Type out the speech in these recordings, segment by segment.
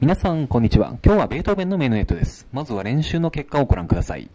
皆さん、こんにちは。今日はベートーベンのメインネットです。まずは練習の結果をご覧ください。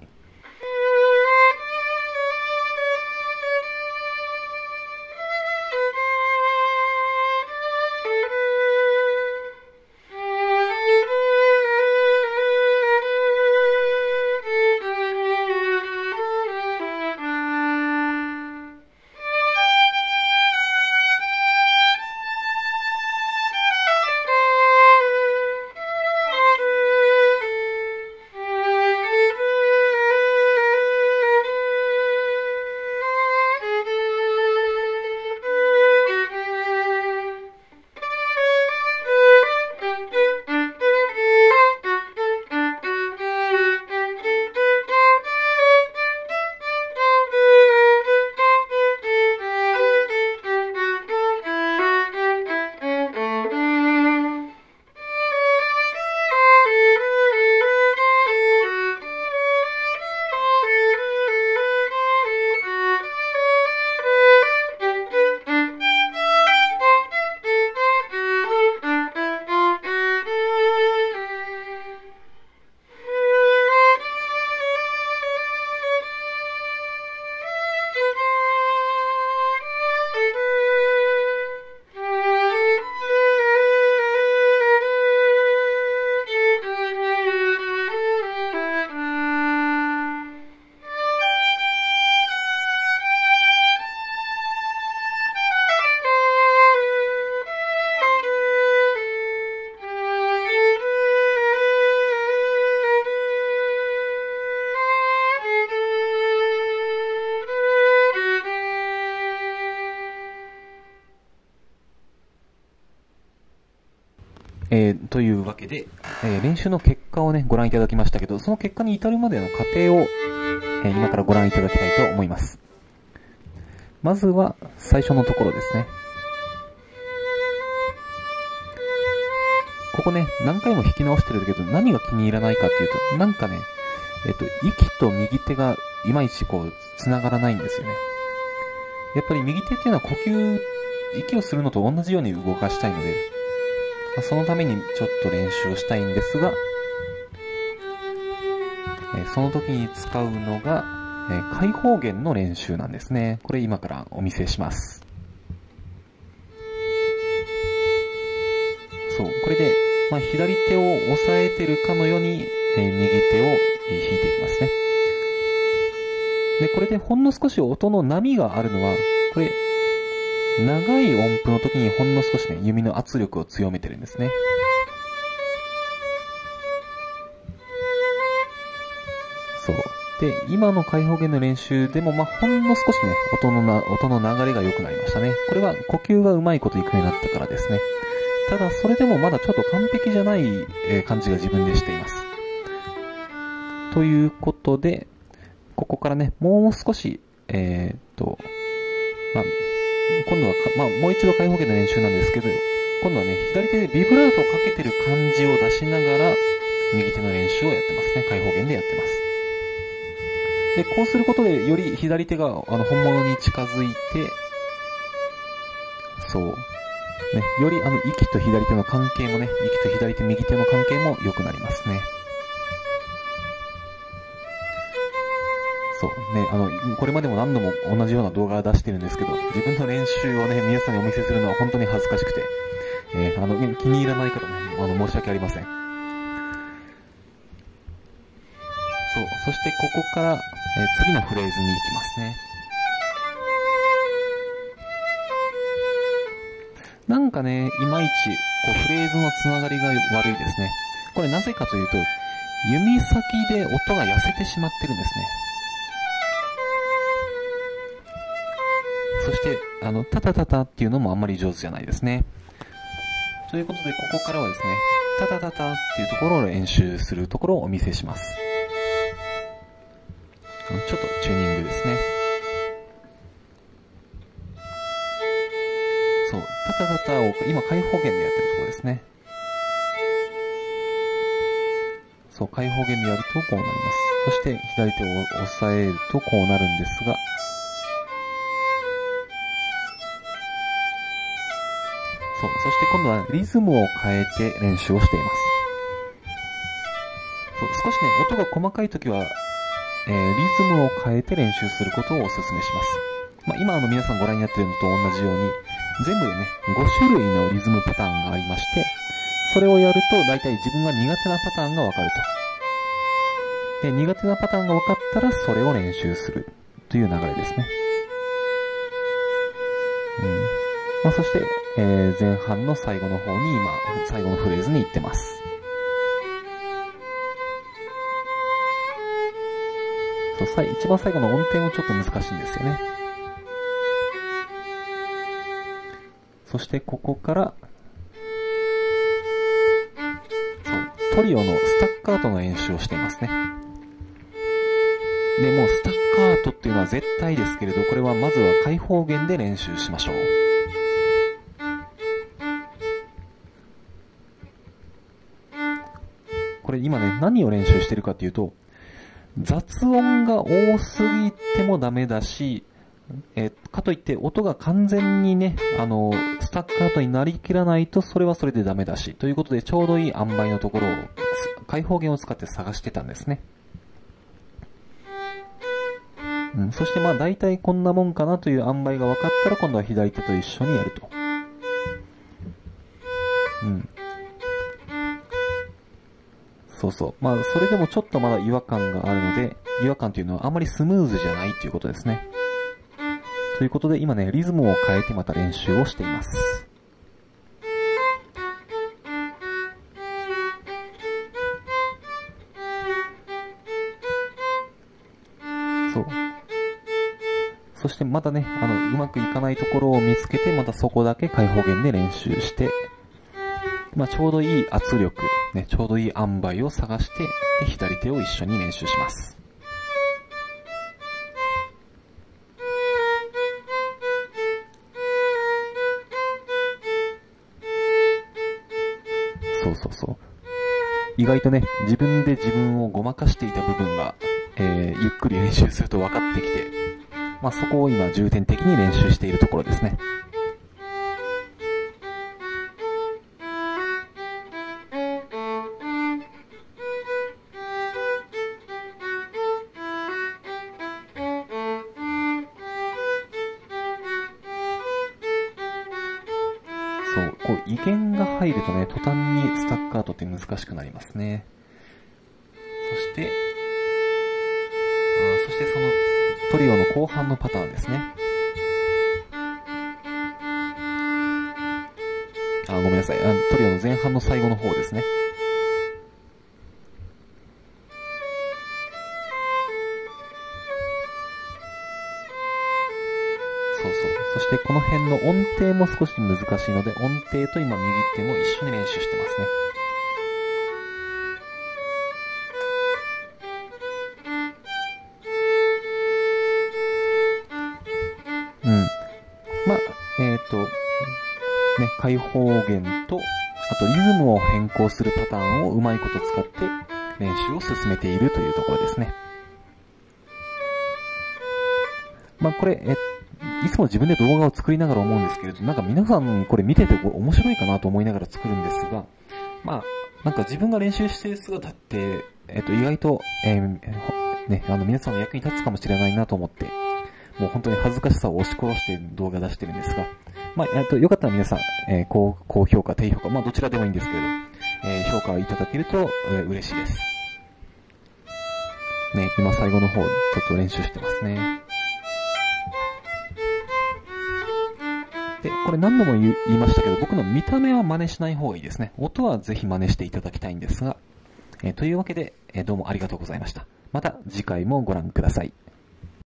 というわけで、えー、練習の結果をね、ご覧いただきましたけど、その結果に至るまでの過程を、えー、今からご覧いただきたいと思います。まずは、最初のところですね。ここね、何回も弾き直してるけど、何が気に入らないかっていうと、なんかね、えっ、と、息と右手がいまいちこう、繋がらないんですよね。やっぱり右手っていうのは呼吸、息をするのと同じように動かしたいので、ま、そのためにちょっと練習をしたいんですが、え、その時に使うのが、え、開放弦の練習なんですね。これ今からお見せします。そう、これで、まあ、左手を押さえてるかのように、え、右手を弾いていきますね。で、これでほんの少し音の波があるのは、これ、長い音符の時にほんの少しね、弓の圧力を強めてるんですね。そう。で、今の開放弦の練習でも、まあ、ほんの少しね、音のな、音の流れが良くなりましたね。これは呼吸がうまいこといくようになったからですね。ただ、それでもまだちょっと完璧じゃない、え感じが自分でしています。ということで、ここからね、もう少し、えー、っと、まあ、今度はまあ、もう一度開放弦の練習なんですけど、今度はね、左手でビブラートをかけてる感じを出しながら、右手の練習をやってますね。開放弦でやってます。で、こうすることで、より左手が、あの、本物に近づいて、そう。ね、より、あの、息と左手の関係もね、息と左手、右手の関係も良くなりますね。そう。ね、あの、これまでも何度も同じような動画を出してるんですけど、自分の練習をね、皆さんにお見せするのは本当に恥ずかしくて、えー、あの、気に入らない方ね、あの、申し訳ありません。そう。そしてここから、えー、次のフレーズに行きますね。なんかね、いまいち、こう、フレーズのつながりが悪いですね。これなぜかというと、弓先で音が痩せてしまってるんですね。して、あの、タタタタっていうのもあんまり上手じゃないですね。ということで、ここからはですね、タタタタっていうところを練習するところをお見せします。ちょっとチューニングですね。そう、タタタタを今開放弦でやってるところですね。そう、開放弦でやるとこうなります。そして左手を押さえるとこうなるんですが、そう。そして今度はリズムを変えて練習をしています。そう少しね、音が細かい時は、えー、リズムを変えて練習することをお勧めします。まあ、今あの皆さんご覧になっているのと同じように、全部でね、5種類のリズムパターンがありまして、それをやると大体自分が苦手なパターンがわかると。で、苦手なパターンが分かったらそれを練習するという流れですね。まあ、そして、えー、前半の最後の方に今、最後のフレーズに行ってます。そう、一番最後の音程もちょっと難しいんですよね。そしてここから、トリオのスタッカートの演習をしていますね。で、もうスタッカートっていうのは絶対ですけれど、これはまずは開放弦で練習しましょう。何を練習してるかっていうと、雑音が多すぎてもダメだし、えかといって音が完全にね、あの、スタッカートになりきらないとそれはそれでダメだし、ということでちょうどいい塩梅のところを開放弦を使って探してたんですね。うん、そしてまあ大体こんなもんかなという塩梅が分かったら今度は左手と一緒にやると。うん。そうそう。まあそれでもちょっとまだ違和感があるので、違和感というのはあまりスムーズじゃないということですね。ということで今ね、リズムを変えてまた練習をしています。そう。そしてまたね、あの、うまくいかないところを見つけて、またそこだけ開放弦で練習して、まあ、ちょうどいい圧力、ね、ちょうどいい塩梅を探して、で、左手を一緒に練習します。そうそうそう。意外とね、自分で自分をごまかしていた部分が、えー、ゆっくり練習すると分かってきて、まあ、そこを今重点的に練習しているところですね。そう、こう、威厳が入るとね、途端にスタッカートって難しくなりますね。そして、あそしてそのトリオの後半のパターンですね。あ、ごめんなさい。あトリオの前半の最後の方ですね。音程も少し難しいので、音程と今右手も一緒に練習してますね。うん。まあ、えっ、ー、と、ね、開放弦と、あとリズムを変更するパターンをうまいこと使って練習を進めているというところですね。まあこれ、えっいつも自分で動画を作りながら思うんですけれど、なんか皆さんこれ見てて面白いかなと思いながら作るんですが、まあ、なんか自分が練習している姿って、えっ、と、意外と、えー、ね、あの皆さんの役に立つかもしれないなと思って、もう本当に恥ずかしさを押し殺して動画出してるんですが、まあ、えっと、よかったら皆さん、えー、高、高評価、低評価、まあ、どちらでもいいんですけれど、えー、評価をいただけると、えー、嬉しいです。ね、今最後の方、ちょっと練習してますね。で、これ何度も言いましたけど、僕の見た目は真似しない方がいいですね。音はぜひ真似していただきたいんですが、え、というわけで、え、どうもありがとうございました。また次回もご覧ください。